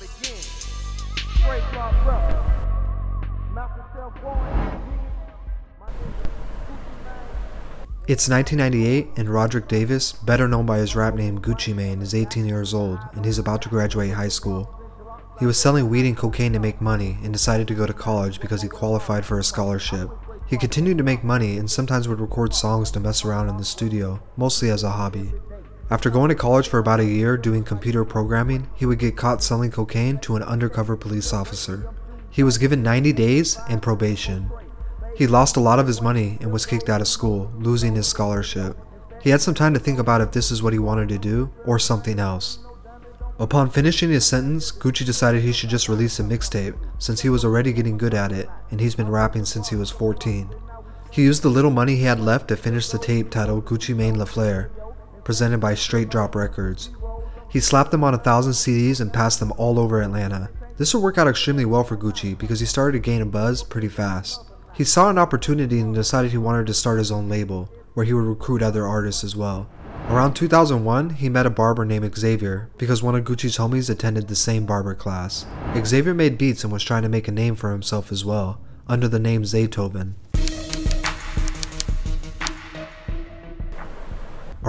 begin. Brother. Malcolm Self. It's 1998, and Radric Davis, better known by his rap name Gucci Mane, is 18 years old and he's about to graduate high school. He was selling weed and cocaine to make money and decided to go to college because he qualified for a scholarship. He continued to make money and sometimes would record songs to mess around in the studio, mostly as a hobby. After going to college for about a year doing computer programming, he would get caught selling cocaine to an undercover police officer. He was given 90 days and probation. He lost a lot of his money and was kicked out of school, losing his scholarship. He had some time to think about if this is what he wanted to do or something else. Upon finishing his sentence, Gucci decided he should just release a mixtape since he was already getting good at it and he's been rapping since he was 14. He used the little money he had left to finish the tape titled Gucci Mane La Flare, presented by Straight Drop Records. He slapped them on a thousand CDs and passed them all over Atlanta. This would work out extremely well for Gucci because he started to gain a buzz pretty fast. He saw an opportunity and decided he wanted to start his own label, where he would recruit other artists as well. Around 2001, he met a barber named Xavier because one of Gucci's homies attended the same barber class. Xavier made beats and was trying to make a name for himself as well, under the name Zaytoven.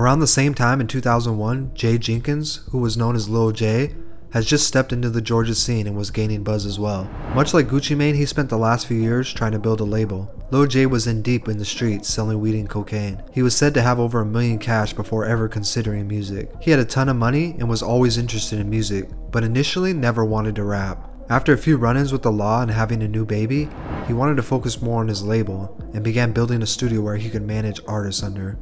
Around the same time in 2001, Jay Jenkins, who was known as Lil J, has just stepped into the Georgia scene and was gaining buzz as well. Much like Gucci Mane, he spent the last few years trying to build a label. Lil J was in deep in the streets selling weed and cocaine. He was said to have over a million cash before ever considering music. He had a ton of money and was always interested in music, but initially never wanted to rap. After a few run-ins with the law and having a new baby, he wanted to focus more on his label and began building a studio where he could manage artists under.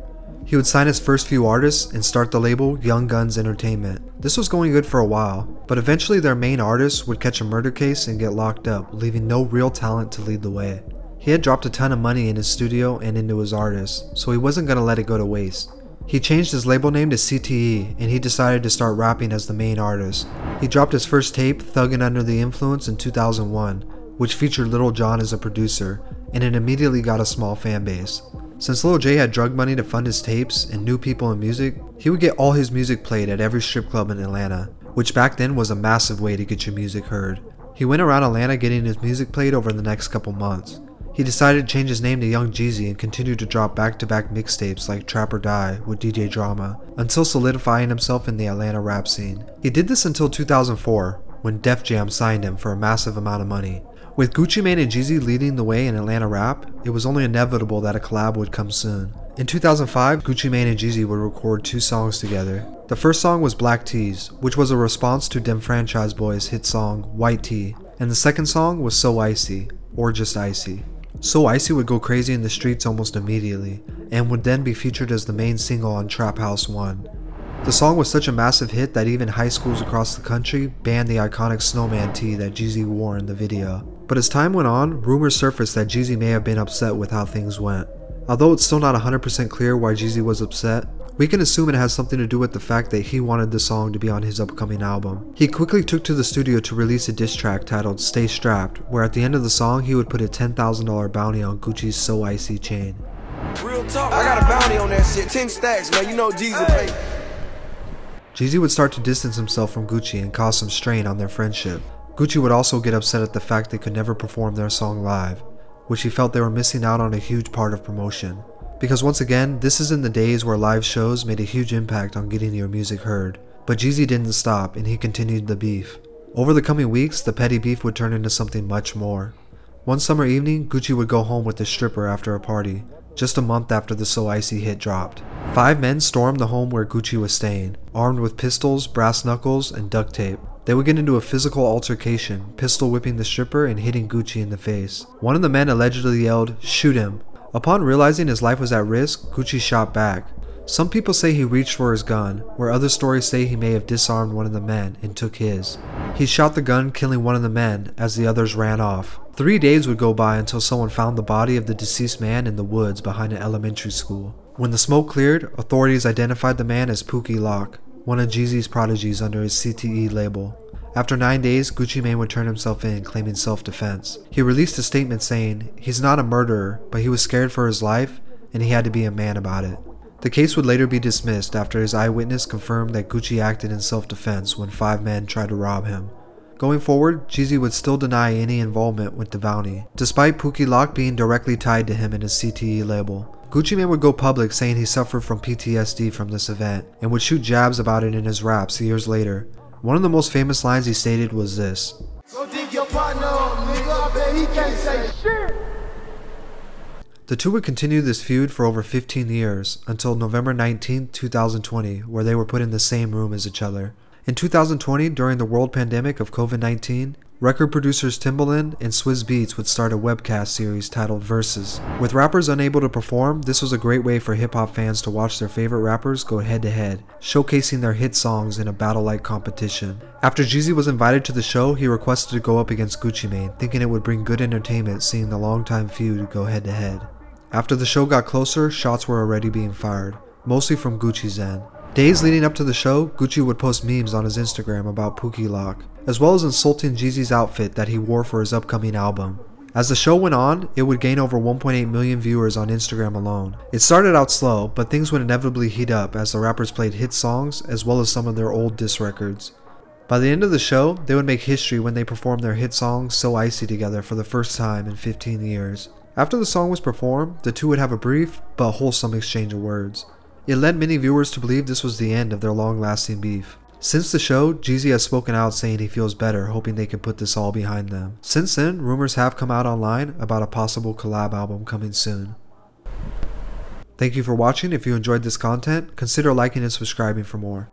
He would sign his first few artists and start the label Young Guns Entertainment. This was going good for a while, but eventually their main artist would catch a murder case and get locked up, leaving no real talent to lead the way. He had dropped a ton of money in his studio and into his artists, so he wasn't going to let it go to waste. He changed his label name to CTE and he decided to start rapping as the main artist. He dropped his first tape, Thuggin' Under the Influence, in 2001, which featured Lil Jon as a producer, and it immediately got a small fan base. Since Lil J had drug money to fund his tapes and knew people in music, he would get all his music played at every strip club in Atlanta, which back then was a massive way to get your music heard. He went around Atlanta getting his music played over the next couple months. He decided to change his name to Young Jeezy and continued to drop back-to-back mixtapes like Trap or Die with DJ Drama, until solidifying himself in the Atlanta rap scene. He did this until 2004, when Def Jam signed him for a massive amount of money. With Gucci Mane and Jeezy leading the way in Atlanta rap, it was only inevitable that a collab would come soon. In 2005, Gucci Mane and Jeezy would record two songs together. The first song was Black Tees, which was a response to Dem Franchize Boyz' hit song White Tee, and the second song was So Icy, or just Icy. So Icy would go crazy in the streets almost immediately, and would then be featured as the main single on Trap House 1. The song was such a massive hit that even high schools across the country banned the iconic snowman tee that Jeezy wore in the video. But as time went on, rumors surfaced that Jeezy may have been upset with how things went. Although it's still not 100% clear why Jeezy was upset, we can assume it has something to do with the fact that he wanted the song to be on his upcoming album. He quickly took to the studio to release a diss track titled Stay Strapped, where at the end of the song he would put a $10,000 bounty on Gucci's So Icy chain. Real talk, I got a bounty on that shit, 10 stacks, man, you know Jeezy. Jeezy would start to distance himself from Gucci and cause some strain on their friendship. Gucci would also get upset at the fact they could never perform their song live, which he felt they were missing out on a huge part of promotion. Because once again, this is in the days where live shows made a huge impact on getting your music heard. But Jeezy didn't stop and he continued the beef. Over the coming weeks, the petty beef would turn into something much more. One summer evening, Gucci would go home with a stripper after a party, just a month after the So Icy hit dropped. Five men stormed the home where Gucci was staying, armed with pistols, brass knuckles, and duct tape. They would get into a physical altercation, pistol whipping the stripper and hitting Gucci in the face. One of the men allegedly yelled, Shoot him! Upon realizing his life was at risk, Gucci shot back. Some people say he reached for his gun, where other stories say he may have disarmed one of the men and took his. He shot the gun, killing one of the men, as the others ran off. Three days would go by until someone found the body of the deceased man in the woods behind an elementary school. When the smoke cleared, authorities identified the man as Pookie Loc, one of Jeezy's prodigies under his CTE label. After nine days, Gucci Mane would turn himself in, claiming self-defense. He released a statement saying, he's not a murderer, but he was scared for his life, and he had to be a man about it. The case would later be dismissed after his eyewitness confirmed that Gucci acted in self-defense when five men tried to rob him. Going forward, Jeezy would still deny any involvement with Devani, despite Pookie Loc being directly tied to him and his CTE label. Gucci Mane would go public saying he suffered from PTSD from this event, and would shoot jabs about it in his raps years later. One of the most famous lines he stated was this Go dig your partner up, nigga. I bet he can't say shit. The two would continue this feud for over 15 years until November 19, 2020, where they were put in the same room as each other. In 2020, during the world pandemic of COVID 19, record producers Timbaland and Swizz Beatz would start a webcast series titled Verzuz. With rappers unable to perform, this was a great way for hip hop fans to watch their favorite rappers go head to head, showcasing their hit songs in a battle like competition. After Jeezy was invited to the show, he requested to go up against Gucci Mane, thinking it would bring good entertainment seeing the longtime feud go head to head. After the show got closer, shots were already being fired, mostly from Gucci's end. Days leading up to the show, Gucci would post memes on his Instagram about Pookie Loc, as well as insulting Jeezy's outfit that he wore for his upcoming album. As the show went on, it would gain over 1.8 million viewers on Instagram alone. It started out slow, but things would inevitably heat up as the rappers played hit songs as well as some of their old diss records. By the end of the show, they would make history when they performed their hit song So Icy together for the first time in 15 years. After the song was performed, the two would have a brief but wholesome exchange of words. It led many viewers to believe this was the end of their long lasting beef. Since the show, Jeezy has spoken out saying he feels better, hoping they can put this all behind them. Since then, rumors have come out online about a possible collab album coming soon. Thank you for watching. If you enjoyed this content, consider liking and subscribing for more.